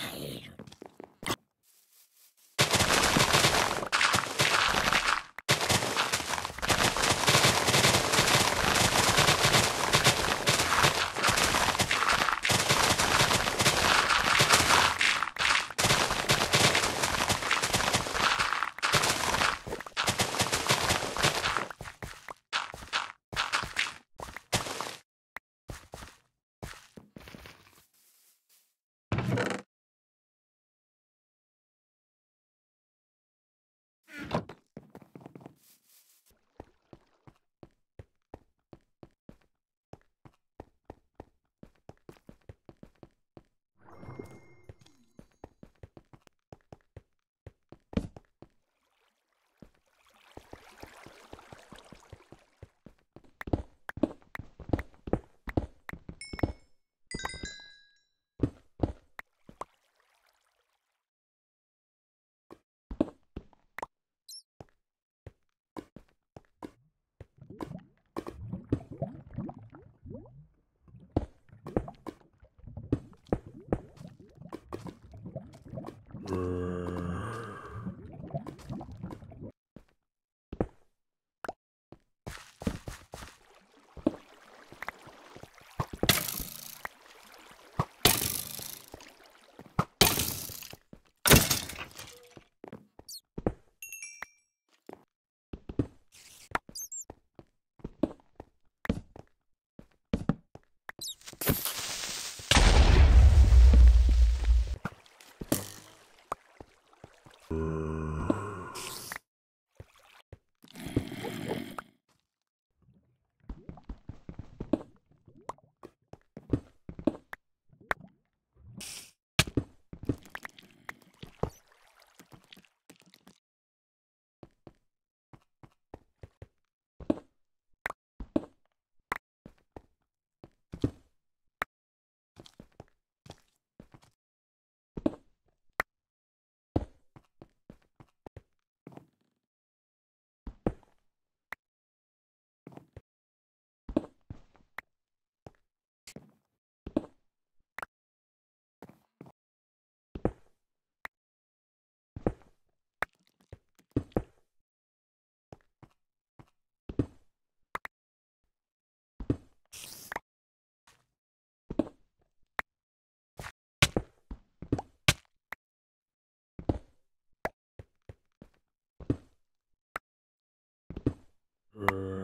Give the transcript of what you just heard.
I Uh. Uh,